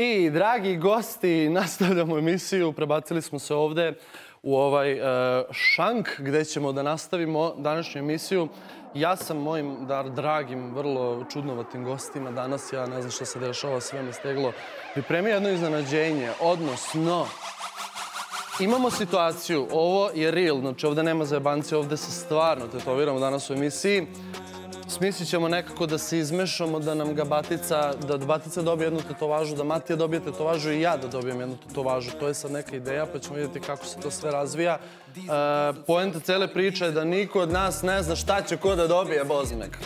I, dragi gosti, nastavljamo emisiju. Prebacili smo se ovde u ovaj e, šank gde ćemo da nastavimo današnju emisiju. Ja sam mojim dragim, vrlo čudnovatim gostima danas, ja ne znam šta se dešava, sve me steglo, pripremio jedno iznenađenje, odnosno Imamo situaciju, ovo je real, znači ovde nema zajebanci, ovde se stvarno tetoviramo danas u emisiji. Smislit ćemo nekako da se izmešamo, da nam ga Batica, da Batica dobije jednu tetovažu, da Matija dobije tetovažu i ja da dobijem jednu tetovažu. To je sad neka ideja, pa ćemo vidjeti kako se to sve razvija. E, poenta cele priče je da niko od nas ne zna šta će ko da dobije Bozmek.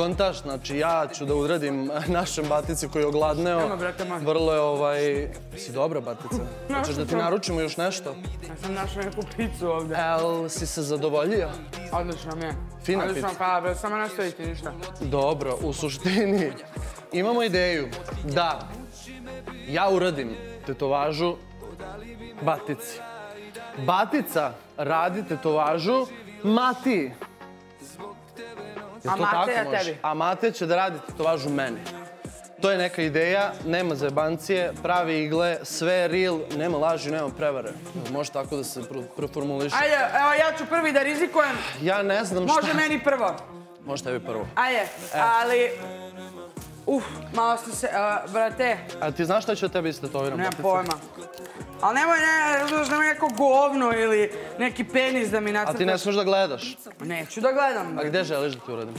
Kontaš, znači ja ću da udradim našem Batici koji je ogladneo. Nema, brate, moj. Vrlo je ovaj... Si dobra, Batica? Hoćeš da ti naručimo još nešto? Ja sam našao neku picu ovde. El, si se zadovoljio? Odlično mi je. Fina Odlično, pizza. pa bre, samo nastaviti ništa. Dobro, u suštini imamo ideju da ja uradim tetovažu Batici. Batica radi tetovažu Mati. Jel to Mateja tako tebi? A Mateja će da radi tetovažu meni. To je neka ideja, nema zajebancije, pravi igle, sve je real, nema laži, nema prevare. Može tako da se pre- preformuliše. Ajde, evo ja ću prvi da rizikujem. Ja ne znam šta... Može meni prvo. Može tebi prvo. Ajde, ali... Uf, malo sam se, uh, brate, A ti znaš šta ću tebi istetoviram? nemam pojma. Ali nemoj, ne, znaš, nemoj neko govno ili neki penis da mi A nacrtaš. ti ne smeš da gledaš. Neću da gledam. A gde želiš da ti uradim?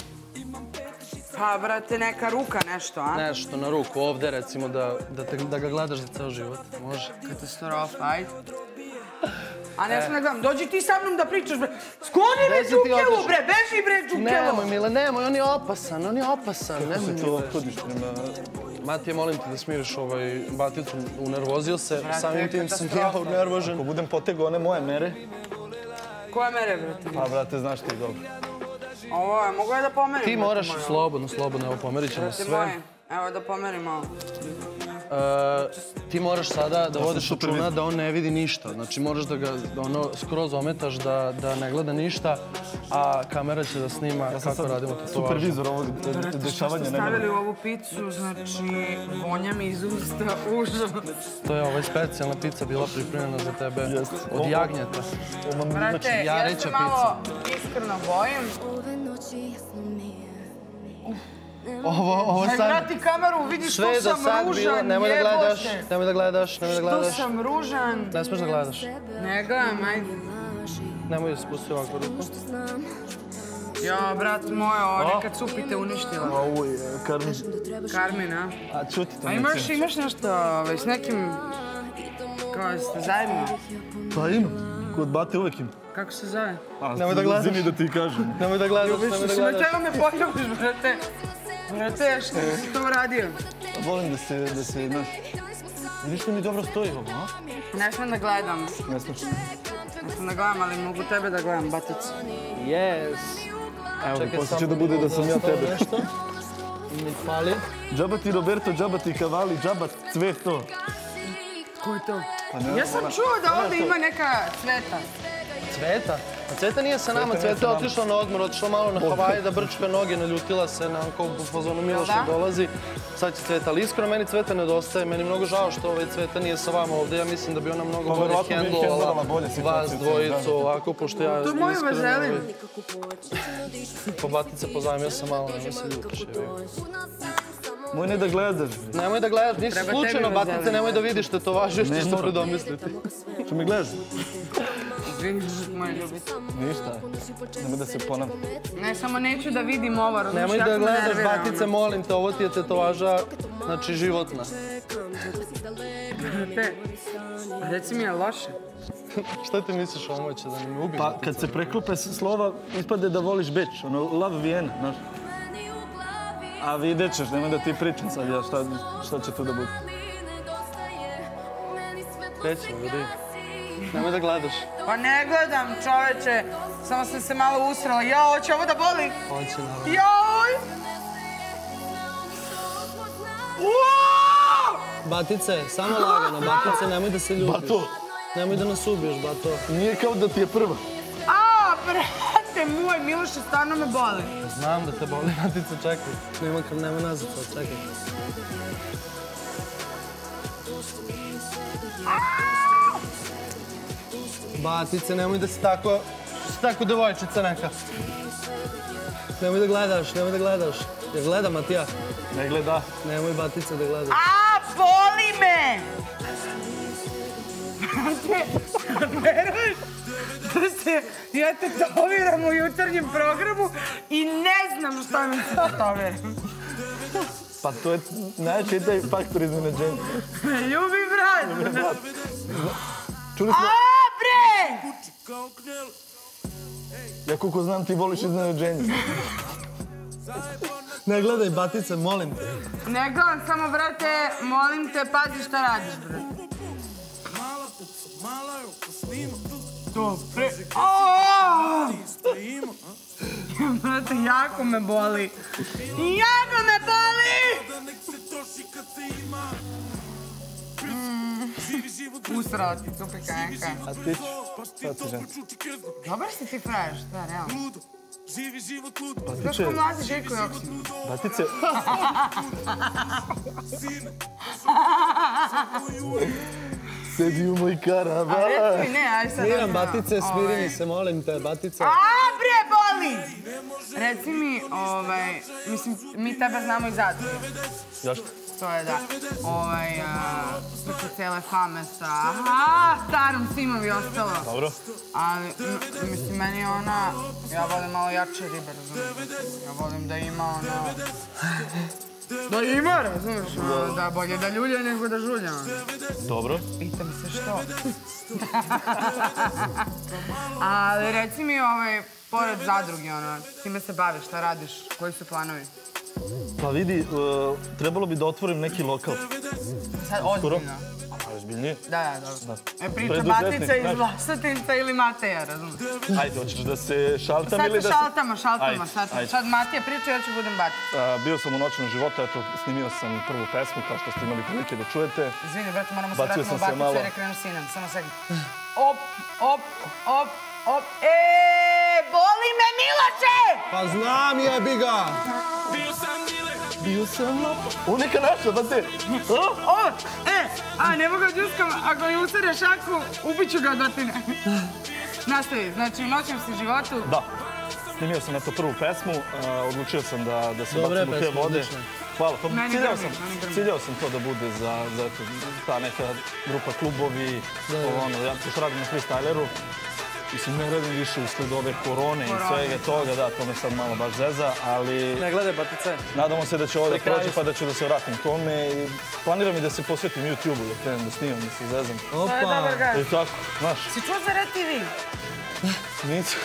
Pa, brate, neka ruka, nešto, a? Nešto na ruku, ovde recimo, da, da, te, da ga gledaš za ceo život. Može. Katastrofa, ajde. A ne smem da gledam. Dođi ti sa mnom da pričaš, bre. Skloni me Đukelu, otišao? bre. Beži, bre, Đukelu. Nemoj, Mile, nemoj, on je opasan, on je opasan. Nemoj, se to ophodiš prema... Matije, molim te da smiriš ovaj baticu, unervozio se, Brate, samim tim sam ja unervožen. Ako budem potegao one moje mere, Koje mere, brate? pa brate, znaš ti dobro. Ovo je, mogu ja da pomerim? Ti brate moraš ovo? slobodno, slobodno, evo pomerit ćemo Brate sve. moj, evo da pomerim malo. Ti moraš sada da vodiš računa da on ne vidi ništa. Znači moraš da ga ono skroz ometaš da, da ne gleda ništa, a kamera će da snima kako radimo tetovažu. Supervizor ovog de- Brate, što dešavanja ste stavili u ovu picu, znači, vonja mi iz usta, užas. To je ovaj specijalna pizza bila pripremljena za tebe od jagnjeta. Brate, ja jareća se malo iskreno bojim. Ove noći jasno mi je Ovo, ovo Aj, sad... vrati kameru, vidiš Sve je što do sam sad ružan, bilo, nemoj da gledaš, nemoj da gledaš, nemoj da Što gledaš. sam ružan. Ne smeš da gledaš. Ne gledam, ajde. Nemoj da spusti ovako ruku. znam Jo, brat moj, ovo nekad supite uništila. Ovo je Karmin. Karmin, a? A čuti to A imaš, imaš nešto ovaj, s nekim... Kao ste zajedno? Pa imam. Kod bate uvek imam. Kako se zove? Nemoj da gledaš. Zimi da ti kažem. Nemoj da gledaš, Ljubiš, nemoj da si me gledaš. čega me poljubiš, brate? Brate, što si to uradio? Volim da se, da se, znaš... Vidiš li mi dobro stoji ovo, a? Ne smem da gledam. Ne smiješ. Ne smem da gledam, ali mogu tebe da gledam, batac. Yes. Evo, Čekaj, posle će da bude da sam ja tebe. Nešto. Mi fali. Džaba ti Roberto, džaba ti Cavalli, džaba sve to. Ko je to? Pa ne, Ja sam ona- čuo da to- ima neka cveta. Cveta? A Cveta nije sa nama, Cveta je otišla na odmor, otišla malo na Havaje da brčka noge, naljutila se na u fazonu Miloš da? ne dolazi. Sad će Cveta, ali iskreno meni Cveta nedostaje, meni je mnogo žao što ovaj Cveta nije sa vama ovde, ja mislim da bi ona mnogo Pa bolje hendlovala vas dvojicu da. ovako, pošto ja To je moj iskreno, vazelin. ovaj, Po batice pozajmio sam malo, nemoj se ljutiš. jebi ga. Moj ne da gledaš. Nemoj da gledaš, nisi slučajno, batice, nemoj da vidiš te to važi, što Neću. može domisliti. Što mi gledaš? Izvini, moj ljubica. Ništa. Nemoj da se ponavlja. Ne, samo neću da vidim ovo, razumiješ, Nemoj da gledaš, batice, molim te, ovo ti je tetovaža, znači životna. Te, reci mi je loše. Šta ti misliš o ovom će da mi ubije? Pa kad se preklope s- slova, ispade da voliš Beč, ono, love Vienna, znaš. A vidjet ćeš, nemoj da ti pričam sad ja šta, šta će tu da bude. Rećemo, vidi. Nemoj da gledaš. Pa ne gledam, čoveče. Samo sam se malo usrala. Jao, hoće ovo da boli? On će naravno. Joj! Batice, samo lagano, batice, nemoj da se ljutiš. Bato, Nemoj da nas ubiješ, bato. nije kao da ti je prva. A, brate moj, Miloše, stvarno me boli. Znam da te boli, batice, čekaj. Nema, nema nazad sad, čekaj. Batice, nemoj da si tako, si tako devojčica neka. Nemoj da gledaš, nemoj da gledaš. Ja gledam, Matija. Ne gleda. Nemoj Batice da gledaš. A, boli me! Veruješ? Da se ja tetoviram u jutarnjem programu i ne znam šta mi se tetoviram. Pa to je najjači taj faktor iznenađenja. Ljubi brat! Čuli smo! Ja koliko znam ti voliš iznenađenje. Ne gledaj, Batice, molim te. Ne gledam, samo, brate, molim te, pazi šta radiš, brate. To, pre... Brate, jako me boli. Jako me boli! Mm. Usrala ti cupi kajenka. A ti ću? Šta ti žen? Dobar si ti frajer, šta, realno. Znaš Batice, ko mlazi Željko Joksin? Batice, sedi u moj A karavan. reci mi, ne, aj sad... Miram, Batice, smiri ovaj, mi se, molim te, Batice. A, bre, boli! Reci mi, ovaj, mislim, mi tebe znamo iz zadruge. Zašto? To je da, ovaj, preko cijele fame sa, aha, starom simom i ostalo. Dobro. Ali, mislim, meni je ona, ja volim malo jače ribe, razumiješ? Ja volim da ima ono... Da ima, razumiješ? ono, Da bolje da ljulja nego da žulja. Dobro. Pitam se što. Ali reci mi, ovaj, pored zadruge, ono, time se baviš, šta radiš, koji su planovi? Pa vidi, e, trebalo bi da otvorim neki lokal. Sad, ozbiljno. Ozbiljnije? Da, da, dobro. E, priča Batica iz znaš. Vlasotinca ili Mateja, razumiješ? Ajde, hoćeš da se šaltam Sad ili se da se... šaltamo, šaltamo, Ajde, sad, ajde. sad Matija priča, ja ću budem Batica. Bio sam u noćnom životu, eto, snimio sam prvu pesmu, kao što ste imali prilike da čujete. Izvini, brate, moramo se vratiti u Baticu malo. jer je krenuo sinem. Samo sekund. Op, op, op, op. E, boli me Miloše! Pa znam jebi ga! Bio sam na... Ovo neka naša, da te... A? O, e, a ne mogu džuskam, ako mi usere šaku, ubiću ga od batine. Nastavi, znači u noćnom si životu, Da. Snimio sam eto prvu pesmu, a, odlučio sam da, da se bacim u te vode. odlična. Hvala, pa ciljao sam, ciljao sam to da bude za, za ta neka grupa klubovi, ovo ono, ja pošto radim na freestyleru, Mislim, ne radim više usled ove korone i svega toga, da, to me sad malo baš zeza, ali Ne gledaj, Batice. nadamo se da će ovo da Pri kraju prođe pa da ću da se vratim tome i planiram i da se posvetim YouTube-u, da krenem da snimam, da se zezam. to je dobar Opa! gaj. I tako, znaš, Si čuo za Red TV? Nisam.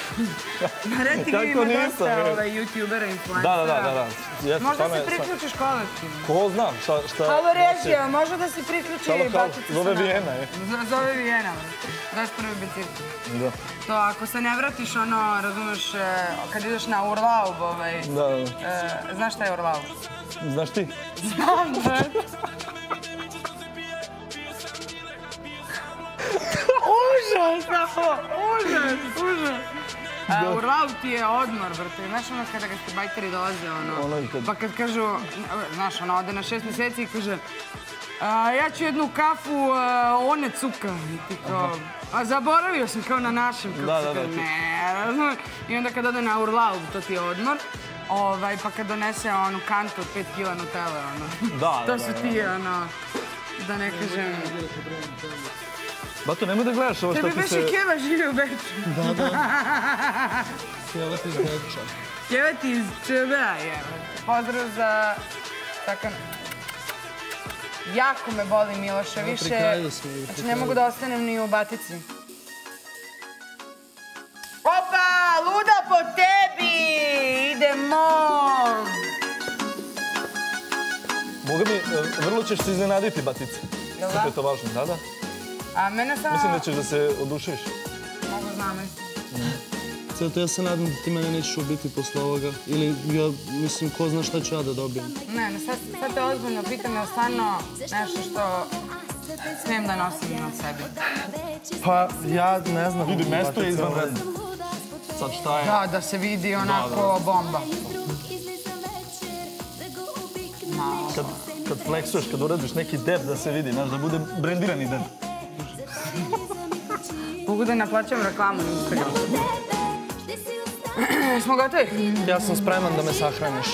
Na TV Kako ima dosta ovaj, youtubera, influencera. Da, da, da, da, da. Jeste, Možda se priključiš kolektivno. Ko zna šta... šta Halo znači- režija, možda da se priključi i Baticu zove. Vijena, je. Zove Vijena, bre. 21. bicikl. Da, To ako se ne vratiš ono, razumeš, e, kad ideš na Urlaub, ovaj, da, da. e, znaš šta je Urlaub? Znaš ti? Znam, brate. Užas, užas, užas. A, Urlaub ti je odmor, brate. Znaš ono kada ga ste bajteri dolaze, ono, Ono kad- pa kad kažu, znaš, ono, ode na šest mjeseci i kaže, a, ja ću jednu kafu, a, one cuka. I ti kao, a zaboravio sam kao na našem, kako Da, se da, da, ne? I onda kad ode na Urlaub, to ti je odmor. Ovaj, pa kad donese onu kantu od 5 kila Nutelle, ono. Da, da, To da, su da. ti, ono, da ne kažem... Bato, nemoj da gledaš ovo što Tebi ti se... Keva živi u Beču. Cijela ti iz Beča. Keva ti iz ČB-a je. Pozdrav za... Tako... Jako me boli Miloše, pri više... kraju smo, pri Znači ne mogu da ostanem ni u Batici. Opa, luda po tebi! Idemo! Boga mi, e, vrlo ćeš se iznenaditi, Batice. Jel Kako da? je to važno, da, da? A mene samo... Mislim da ćeš da se oduševiš. Mogu znam. Zato ja se nadam da ti mene nećeš ubiti posle ovoga. Ili ja, mislim, ko zna šta ću ja da dobijem. Ne, ne, sad, sad te ozbiljno pitam, je stvarno nešto što smijem da nosim na sebi? Pa, ja ne znam. Vidi, mesto je izvanredno. Sad šta je? Da, da se vidi onako bomba. Kad, kad fleksuješ, kad uradiš neki dep da se vidi, znaš, da bude brendirani dep. Mogu da naplaćam reklamu na Instagramu. Smo gotovi? Ja sam spreman da me sahraniš.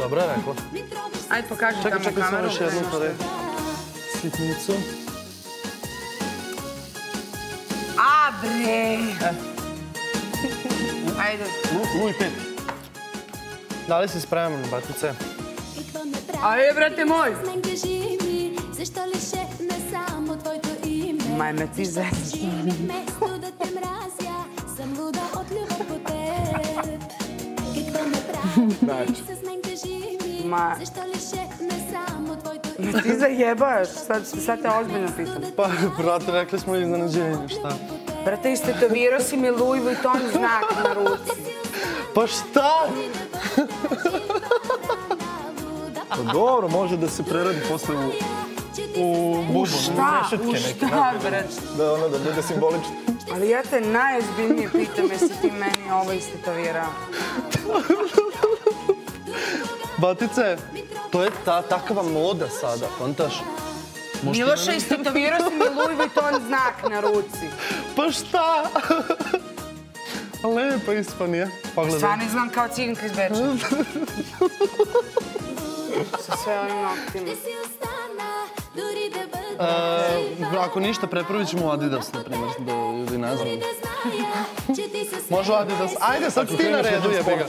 Dobro je rekla. Ajde pokaži Čekaj, tamo čekaj, samo kameru. još jednu pare. Sitnicu. Добре. Айде. Луйте. Дали се справим, братице? Айде, брате мой! Защо лише не само твоето име? Май ме ти взе. Вместо да те мразя, съм луда от любов по теб. Какво ме прави? С мен кажи ми, защо лише не само твоето име? Не ти заебаш, сега те озбе напитам. Па, брат, рекли сме и за нежени неща. Brate, istetovirao si mi Louis Vuitton znak na ruci. Pa šta? Pa dobro, može da se preradi posle u, u bubu. U neke, šta? Da ono, da bude simbolično. Ali ja te najozbiljnije pitam jesi ti meni ovo istetovirao. Batice, to je ta takva moda sada, kontaš? Miloša, istetovirao si mi Louis Vuitton znak na ruci. Pa šta? Lepo ispanije. Pogledaj. Stvarno izgledam kao ciganka iz Beča. Sa sve ovim noktima. Uh, ako ništa, prepravit ćemo Adidas, na primjer, do, ljudi ne znam. Adidas. Ajde, sad ti na redu je, Bega.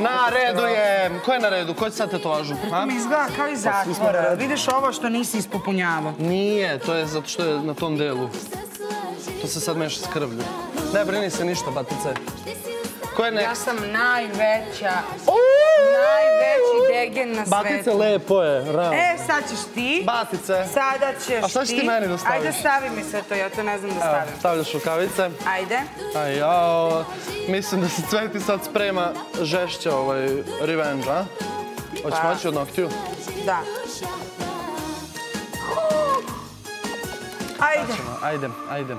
Na redu je. Ko je na redu? Ko će sad tetovažu? Prvo mi izgleda kao iz zatvora. Vidiš ovo što nisi ispopunjavao. Nije, to je zato što je na tom delu. To se sad meša s. Ne brini se ništa, batice. Ko je next? Ja sam najveća. Uuu! Najveći degen na Batice, svetu. lepo je, realno. E, sad ćeš ti. Batice. Sada ćeš A šta ćeš ti meni da staviš? Ajde, stavi mi sve to, ja to ne znam da Evo, stavim. stavljaš rukavice. Ajde. Aj, jao. Mislim da se Cveti sad sprema žešće ovaj revenge, a? Hoćeš Pa. moći od noktiju? Da. Ajde. Ajde, ajde.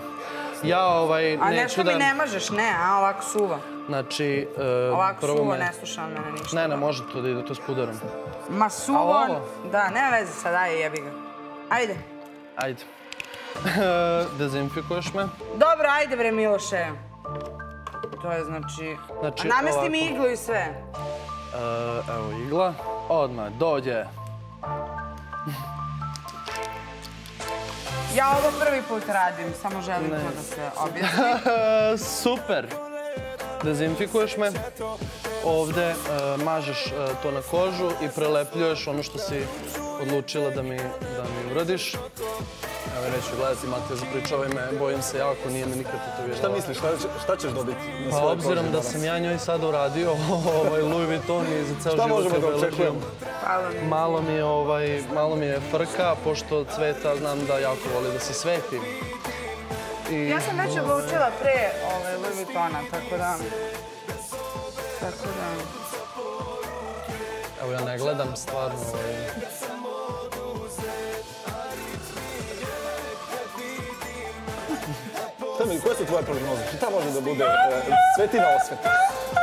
Ja ovaj A neću nešto da... mi ne mažeš, ne, a ovako suva. Znači, e, Ovako prvo suvo me... ne sluša on mene ništa. Ne, ne, može to da ide, to s. Ma A suvo, da, nema veze sad, ajde jebi ga. Ajde. Ajde. Dezinfikuješ me. Dobro, ajde bre Miloše. To je znači... Znači, A namesti mi iglu i sve. E, evo igla. Odmah, dođe. Ja ovo prvi put radim, samo želim to da se objasni. Super. Dezinfikuješ me. Ovde e, mažeš e, to na kožu i prelepljuješ ono što si odlučila da mi, da mi uradiš. Evo neću gledati, Matija, zapričavaj me, bojim se jako, nije me nikad tetovirala. Šta misliš, šta, će- šta ćeš dobiti na Pa obzirom da danas? sam ja njoj sada uradio ovaj Louis Vuitton i za ceo Šta život možemo se da očekujemo? Malo mi je, ovaj, malo mi je frka, pošto Cveta znam da jako voli da se sveti. I Ja sam već odlučila pre ove Louis Vuittona, tako da... Tako da... evo ja ne gledam stvarno ovaj, Mi, koje su tvoje prognoze? Šta može da bude e, svetina osveta?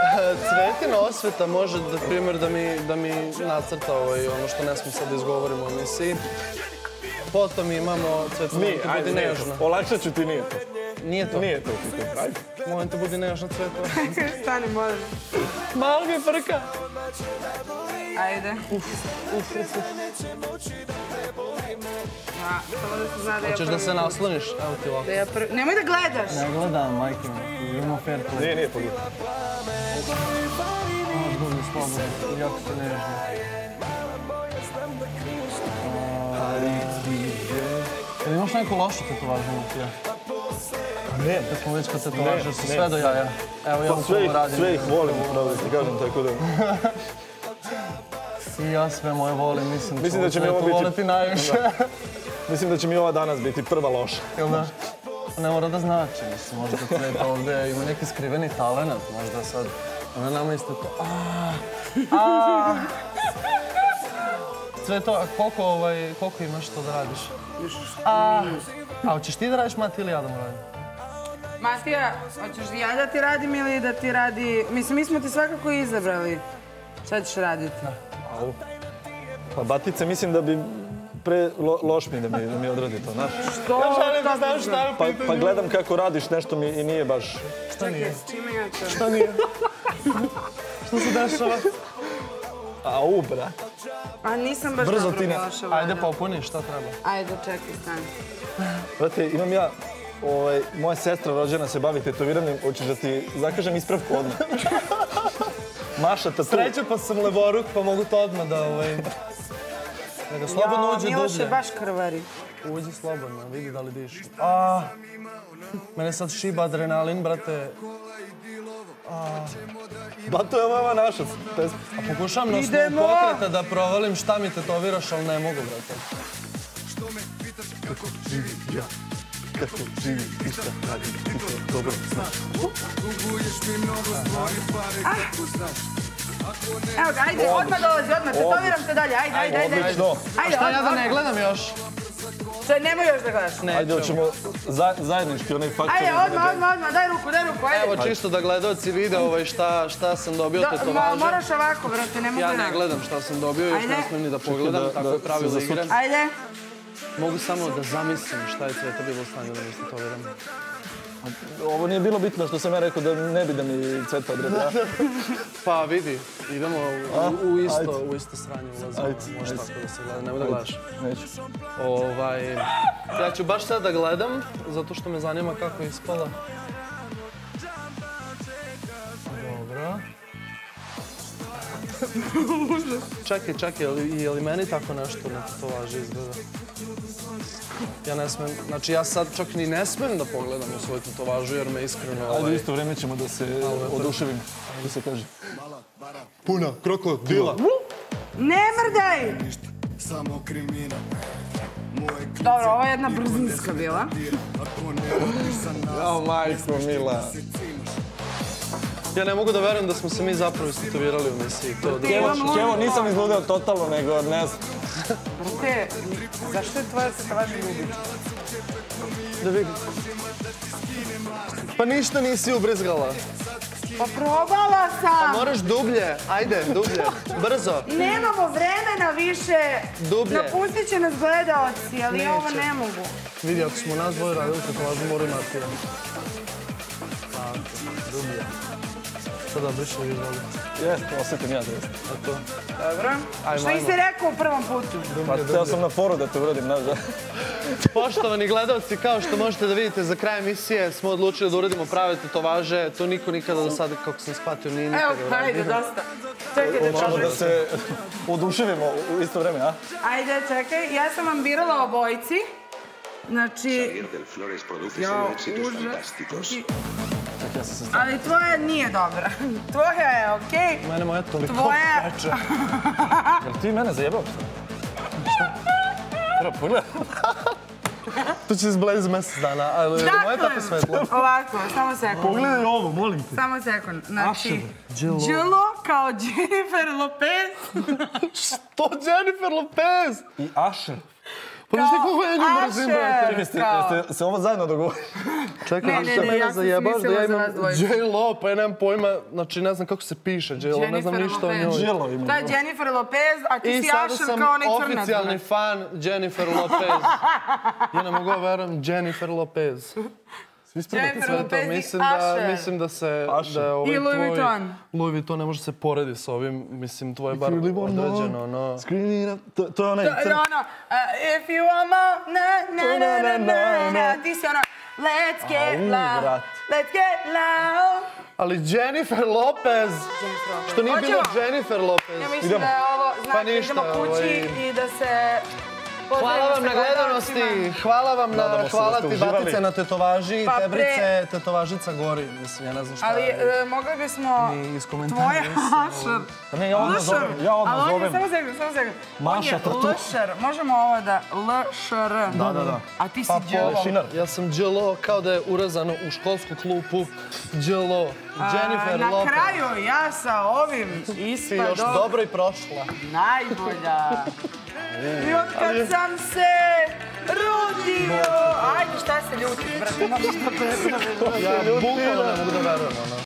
Cvetina osveta može, da primjer, da mi, da mi nacrta ovaj, ono što ne smo sad da izgovorimo u emisiji. Potom imamo Cvetina, Nije, ti ajde, budi nije nežna. to. Olakšat ću ti, nije to. Nije to. Nije to. Ajde. Molim te, budi nežna Cveta. Stani, molim. Malo mi je frka. Ajde. Uf, uf, uf. Ja, samo da se zna da ja Hoćeš da se nasloniš? Evo ti ovako. Da ja prvi... Nemoj da gledaš! Ne gledam, majke mi. Imamo fair play. Nije, nije pogledaj. Slobodno, jako si nežna. Jel imaš neku lošu tetovažu, Matija? Ne, Kad smo već kod tetovaže, Ne, su ne. sve do jaja. Evo, ja pa sve ih, radim. sve ih volim, pravo da ti kažem, tako da... I ja sve moje volim, mislim da, Mislim da će mi ovo biti- voliti najviše. Mislim da će mi ova danas biti prva loša. Jel da? Ne mora da znači, mislim, možda Cveta ovdje ima neki skriveni talent, možda sad, ona nama isto to, aaa, aaa. Cveto, a koliko, ovaj, koliko imaš to da radiš? A, a hoćeš ti da radiš, Mati, ili ja da mu radim? Matija, hoćeš ja da ti radim ili da ti radi... Mislim, mi smo ti svakako izabrali. Šta ćeš raditi? Pa batice mislim da bi pre lo- loš mi da mi, da mi odradi to, znaš. Što? Ja želim da znam šta je Pa, pa gledam kako radiš, nešto mi i nije baš... Čekaj, s čime ja to? Šta nije? Što se dešava? Au, brat. A nisam baš Brzo dobro ne- prošla. Ajde popuni, šta treba? Ajde, čekaj, stani. Brate, imam ja, ovaj, moja sestra rođena se bavi tetoviranjem, hoćeš da ti zakažem ispravku odmah. Maša tatu. Sreće pa sam levoruk, pa mogu to odmah da ovaj... Ga slobodno Ja, uđe Miloše dublje. baš krvari. Uđi slobodno, vidi da li diši. A, mene sad šiba adrenalin, brate. Ba, to je ova naša pesma. A pokušam na osnovu pokreta da provalim šta mi tetoviraš, ali ne mogu, brate. Kako živi, ništa radi, ti to dobro znaš. Evo ga, ajde, odmah dolazi, odmah, tetoviram te dalje, ajde, ajde, ajde. Odlično. Ajde, Šta ja da ne gledam još? Čaj, nemoj još da gledaš. Ajde, hoćemo za, zajednički onaj faktor. Ajde, odmah, odmah, odmah, daj ruku, daj ruku, ajde. Evo čisto da gledaoci vide ovaj šta, šta sam dobio Do- tetovaže. moraš ovako, brate, ne mogu Ja ja. ne gledam šta sam dobio, još ne smijem ni da pogledam, da- tako je pravilo se igre. Ajde. Mogu samo da zamislim šta je Cveta bilo u stanju da mi tetoviram. Ovo nije bilo bitno što sam ja rekao da ne bi da mi cveta odredi, ja? Pa vidi, idemo u, u isto, Ajde. u isto sranje ulazimo. Može tako da se gleda, nemoj da gledaš. Neću. Ovaj, ja ću baš sad da gledam, zato što me zanima kako je ispala. Dobro. čekaj, čekaj, je li, je li meni tako nešto na tetovaži izgleda? Ja ne smem, znači ja sad čak ni ne smem da pogledam u svoju tetovažu jer me iskreno... Ajde, Ovaj, isto vrijeme ćemo da se oduševim, da se kaže. puna krokodila. Ne mrdaj! Dobro, ovo je jedna brzinska bila. Jao, majko, mila. Ja ne mogu da verujem da smo se mi zapravo istetovirali u misiji. To da Kevo, Imam Kevo, luđu nisam izludeo totalno, nego ne znam. Brate, zašto je tvoja tetovaža ljubić? Da vidim. Pa ništa nisi ubrizgala. Pa probala sam! Moraš dublje, ajde, dublje, brzo. Nemamo vremena više. Dublje. Napustit će nas gledaoci, ali Neće. ovo ne mogu. Vidi, ako smo nas dvoje radili tetovažu, mora imati jedan. Tako, dublje. Sada briše izvoli. Jeste, osjetim ja da jeste. Eto. Dobro. Ajmo, Što ajmo. nisi rekao u prvom putu? Pa teo sam na foru da te uradim, znaš da. Poštovani gledalci, kao što možete da vidite, za kraj emisije smo odlučili da uradimo prave tetovaže. To niko nikada do sada, kako sam shvatio, nije Evo, nikada pa ajde, uradio. dosta. Čekaj da Možemo da se oduševimo u isto vrijeme, a? Ajde, čekaj, ja sam vam birala obojici. Znači, Flores produce fantásticos. Ja se ali tvoja nije dobra. Tvoja je okej. Mene moja toliko Tvoja- peče. Jel ti mene zajebao šta? Treba pogledati. To će za mjesec dana, ali je moje tako svetlo. Ovako, samo sekund. Pogledaj ovo, molim te. Samo sekund. Znači. Đelo kao Jennifer Lopez. To Jennifer Lopez! I Asher. Pa znaš ti kako ja nju mrzim, brate? Jeste, se ovo zajedno dogovorili? Čekaj, Ne, ne, ne, ja sam da ja za dvojicu. J-Lo, pa ja nemam pojma, znači ne znam kako se piše J-Lo, ne znam ništa o njoj. Đelo ima. To je Jennifer Lopez, a ti I si sada sam kao onaj crnac. oficijalni fan Jennifer Lopez. Ja ne mogu verujem, Jennifer Lopez. Jennifer Sve to, Lopez i mislim da, Asher. mislim da se, da ovaj I Louis. Vuitton. Louis Vuitton ne može se poredi s ovim, mislim, tvoje bar određeno, no. Scream it up. To, to je onaj To je ono, uh, if you want more, na, na, na, na, na, na, ti si ono, let's get loud, let's get loud. Ali Jennifer Lopez! Što nije bilo? Jennifer Lopez. Ja mislim da je ovo Pa ništa, idemo kući ovaj- i da se Hvala vam na gledanosti, hvala vam na, hvala ti. Batice na tetovaži, Pa pre- Tebrice, tetovažica gori, mislim, ja ne znam šta Ali je. e, mogli bismo... Ni iskomentari Tvoja nisam, Asher. Pa ne, ja odmah zovem, ja odmah Ali on je, zovem. samo sekund, samo sekund. Maša on je Tatu. Lšer. Možemo ovo da Lšr. Da, da, da. A ti si Pa Đelo. Lešinar. Ja sam Đelo, kao da je urezano u školsku klupu. Đelo, Jennifer Na Lopez. kraju ja sa ovim Si još ispadom dobro i prošla. najbolja. I otkad sam se rodio. Ajde, šta se ljutiš, brate. Ja bukvalno ne mogu da verujem, ono.